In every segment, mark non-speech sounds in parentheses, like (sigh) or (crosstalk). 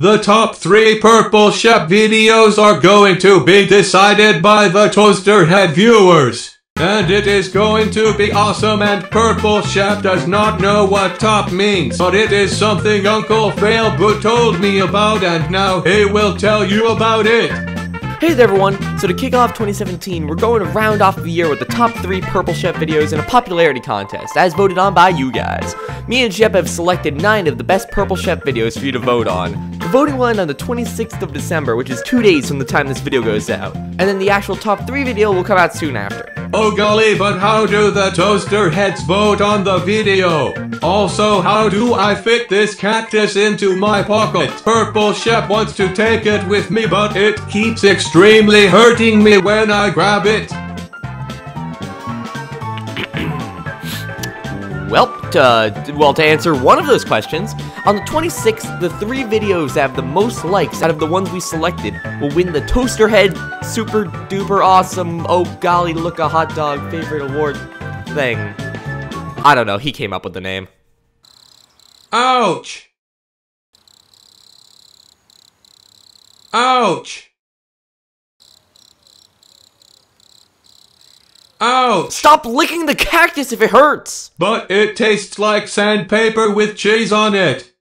The top three Purple Shep videos are going to be decided by the Toaster Head viewers. And it is going to be awesome and Purple Shep does not know what top means, but it is something Uncle Failboot told me about and now he will tell you about it. Hey there everyone! So to kick off 2017, we're going to round off the year with the top 3 Purple Shep videos in a popularity contest, as voted on by you guys. Me and Shep have selected 9 of the best Purple Shep videos for you to vote on. The voting will end on the 26th of December, which is 2 days from the time this video goes out. And then the actual top 3 video will come out soon after. Oh golly, but how do the toaster heads vote on the video? Also, how do I fit this cactus into my pocket? Purple Shep wants to take it with me, but it keeps extremely hurting me when I grab it. Well, uh, well, to answer one of those questions, on the 26th, the three videos that have the most likes out of the ones we selected will win the Toaster Head Super Duper Awesome Oh Golly Look a Hot Dog Favorite Award thing. I don't know, he came up with the name. Ouch! Ouch! Ouch! Stop licking the cactus if it hurts! But it tastes like sandpaper with cheese on it.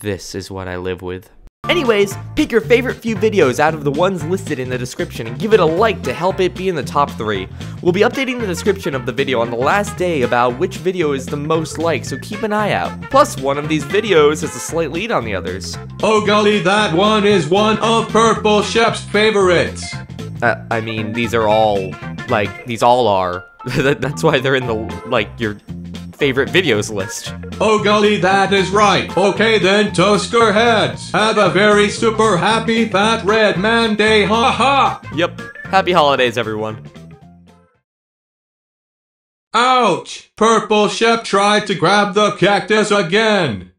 This is what I live with. Anyways, pick your favorite few videos out of the ones listed in the description and give it a like to help it be in the top 3. We'll be updating the description of the video on the last day about which video is the most liked, so keep an eye out. Plus, one of these videos has a slight lead on the others. Oh golly, that one is one of Purple Shep's favorites. Uh, I mean, these are all, like, these all are. (laughs) That's why they're in the, like, your favorite videos list. Oh golly, that is right. Okay then, Toaster Heads. Have a very super happy Fat Red Man Day, ha ha! Yep. Happy holidays, everyone. Ouch! Purple Shep tried to grab the cactus again.